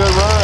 good run.